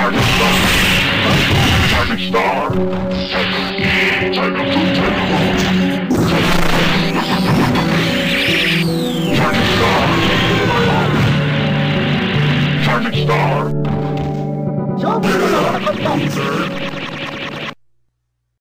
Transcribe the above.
Type of star. Type of star. Type star. food. Type of Type of star. Type of star. Type of star.